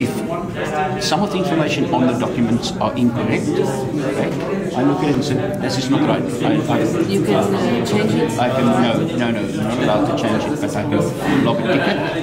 if some of the information on the documents are incorrect, right, I look at it and say, this is not right. I, I, You can uh, change it. I can, no, no, no, not allowed to change it, but I can log a ticket